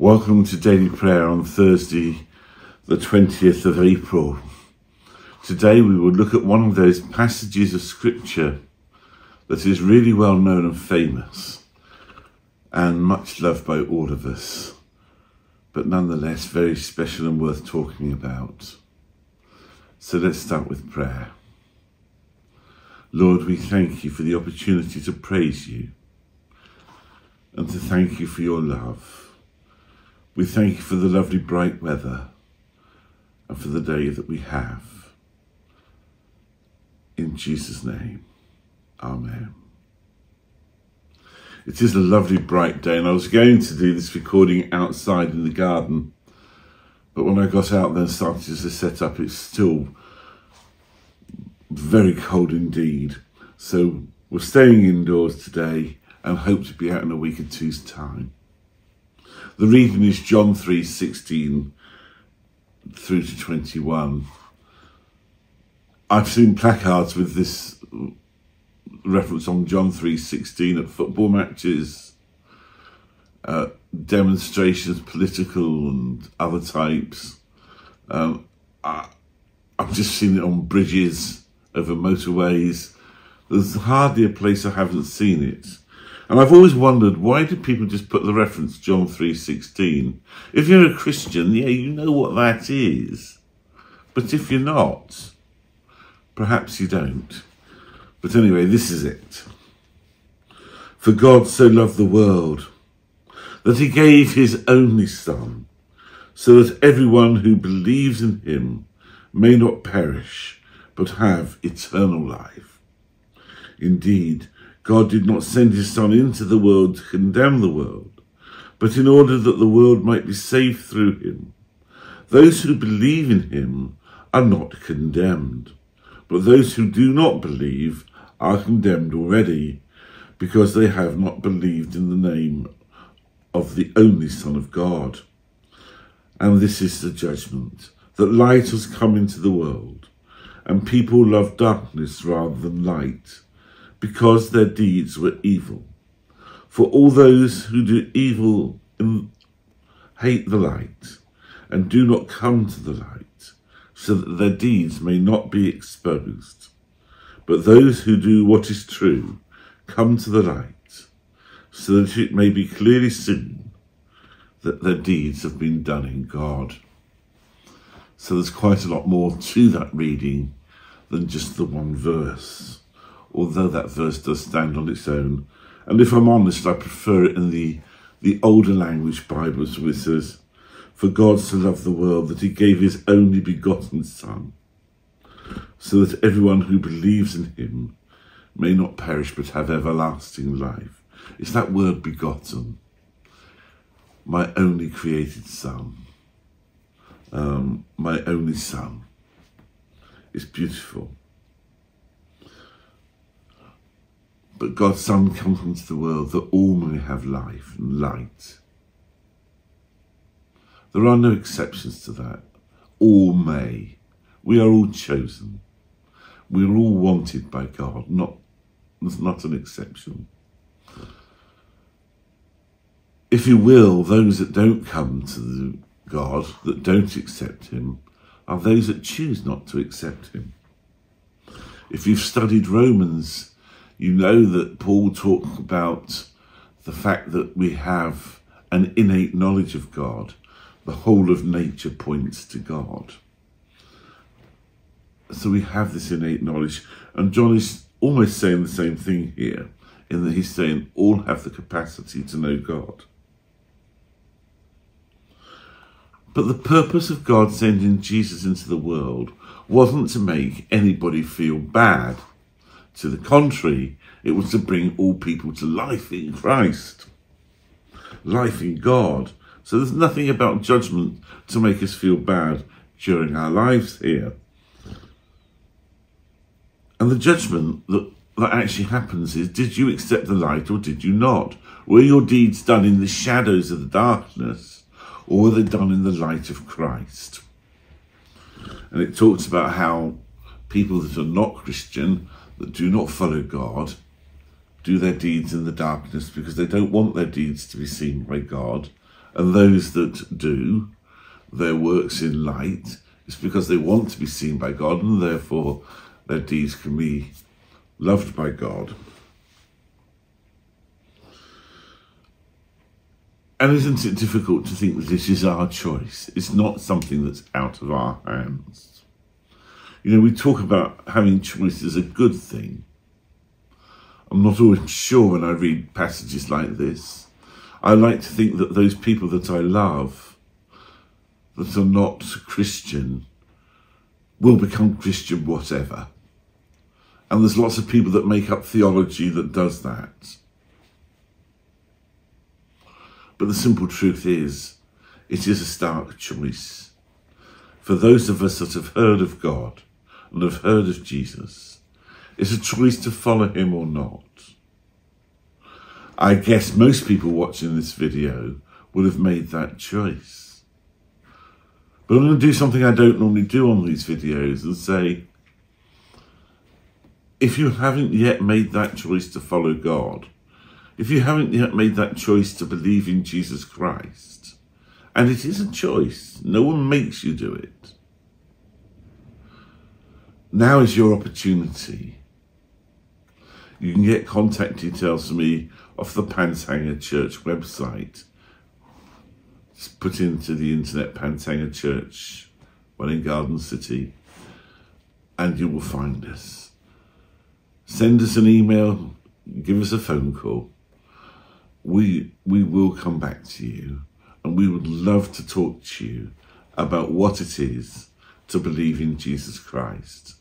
Welcome to Daily Prayer on Thursday, the 20th of April. Today we will look at one of those passages of Scripture that is really well known and famous and much loved by all of us, but nonetheless very special and worth talking about. So let's start with prayer. Lord, we thank you for the opportunity to praise you and to thank you for your love. We thank you for the lovely bright weather and for the day that we have. In Jesus' name, Amen. It is a lovely bright day, and I was going to do this recording outside in the garden, but when I got out there and started to set up, it's still very cold indeed. So we're staying indoors today and hope to be out in a week or two's time. The reading is John 3 16 through to 21. I've seen placards with this reference on John 3.16 at football matches, uh, demonstrations, political and other types. Um, I, I've just seen it on bridges, over motorways. There's hardly a place I haven't seen it. And I've always wondered, why do people just put the reference John 3.16? If you're a Christian, yeah, you know what that is. But if you're not, perhaps you don't. But anyway, this is it. For God so loved the world that he gave his only Son, so that everyone who believes in him may not perish, but have eternal life. Indeed, God did not send his Son into the world to condemn the world, but in order that the world might be saved through him. Those who believe in him are not condemned, but those who do not believe are condemned already, because they have not believed in the name of the only Son of God. And this is the judgment, that light has come into the world, and people love darkness rather than light, because their deeds were evil. For all those who do evil hate the light, and do not come to the light, so that their deeds may not be exposed. But those who do what is true come to the light, so that it may be clearly seen that their deeds have been done in God. So there's quite a lot more to that reading than just the one verse, although that verse does stand on its own. And if I'm honest, I prefer it in the, the older language Bibles, which says, For God so loved the world that he gave his only begotten Son, so that everyone who believes in him may not perish but have everlasting life. It's that word begotten, my only created son, um, my only son. It's beautiful. But God's Son comes into the world that all may have life and light. There are no exceptions to that. All may. We are all chosen. We're all wanted by God, not, there's not an exception. If you will, those that don't come to God, that don't accept him, are those that choose not to accept him. If you've studied Romans, you know that Paul talks about the fact that we have an innate knowledge of God. The whole of nature points to God. So we have this innate knowledge. And John is almost saying the same thing here, in that he's saying all have the capacity to know God. But the purpose of God sending Jesus into the world wasn't to make anybody feel bad. To the contrary, it was to bring all people to life in Christ, life in God. So there's nothing about judgment to make us feel bad during our lives here. And the judgment that, that actually happens is, did you accept the light or did you not? Were your deeds done in the shadows of the darkness or were they done in the light of Christ? And it talks about how people that are not Christian, that do not follow God, do their deeds in the darkness because they don't want their deeds to be seen by God And those that do their works in light, it's because they want to be seen by God and therefore their deeds can be loved by God. And isn't it difficult to think that this is our choice? It's not something that's out of our hands. You know, we talk about having choice as a good thing. I'm not always sure when I read passages like this. I like to think that those people that I love that are not Christian will become Christian whatever. And there's lots of people that make up theology that does that. But the simple truth is, it is a stark choice. For those of us that have heard of God and have heard of Jesus, it's a choice to follow him or not. I guess most people watching this video would have made that choice. But I'm going to do something I don't normally do on these videos and say, if you haven't yet made that choice to follow God, if you haven't yet made that choice to believe in Jesus Christ, and it is a choice, no one makes you do it. Now is your opportunity. You can get contact details from me off the Panshanger Church website. It's put into the internet Panshanger Church, Welwyn Garden City, and you will find us. Send us an email, give us a phone call we we will come back to you and we would love to talk to you about what it is to believe in Jesus Christ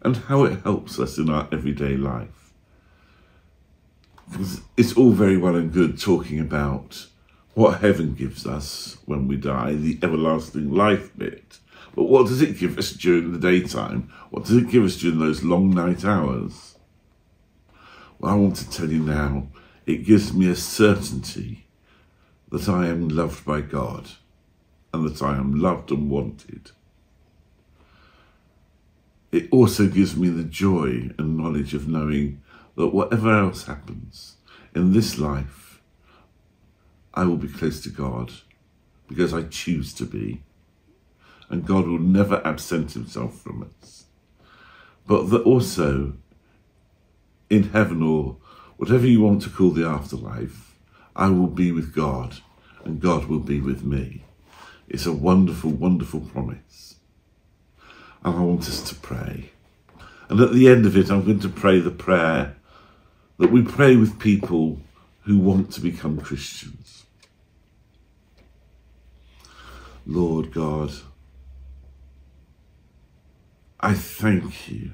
and how it helps us in our everyday life. It's all very well and good talking about what heaven gives us when we die, the everlasting life bit. But what does it give us during the daytime? What does it give us during those long night hours? Well, I want to tell you now it gives me a certainty that I am loved by God and that I am loved and wanted. It also gives me the joy and knowledge of knowing that whatever else happens in this life, I will be close to God because I choose to be. And God will never absent himself from us. But that also in heaven or Whatever you want to call the afterlife, I will be with God and God will be with me. It's a wonderful, wonderful promise. And I want us to pray. And at the end of it, I'm going to pray the prayer that we pray with people who want to become Christians. Lord God, I thank you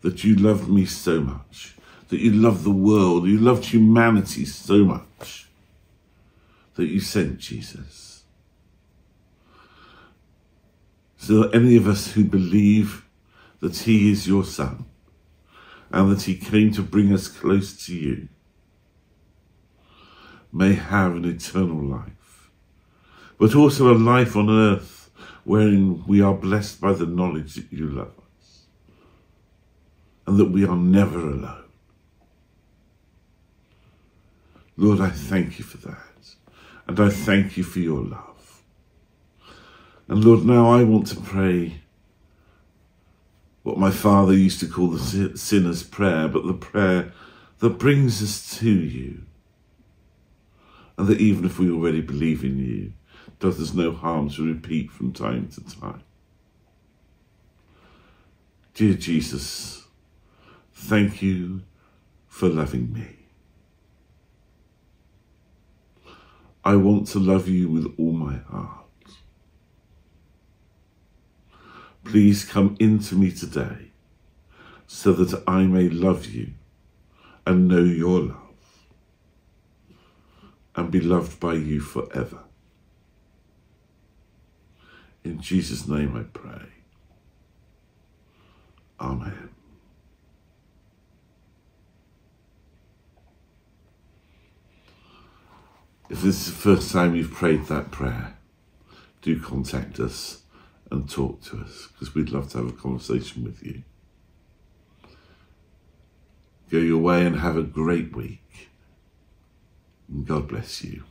that you loved me so much that you loved the world, you loved humanity so much that you sent Jesus. So that any of us who believe that he is your son and that he came to bring us close to you may have an eternal life, but also a life on earth wherein we are blessed by the knowledge that you love us and that we are never alone. Lord, I thank you for that. And I thank you for your love. And Lord, now I want to pray what my father used to call the sinner's prayer, but the prayer that brings us to you. And that even if we already believe in you, does us no harm to repeat from time to time. Dear Jesus, thank you for loving me. I want to love you with all my heart. Please come into me today so that I may love you and know your love and be loved by you forever. In Jesus' name I pray. Amen. If this is the first time you've prayed that prayer, do contact us and talk to us because we'd love to have a conversation with you. Go your way and have a great week. And God bless you.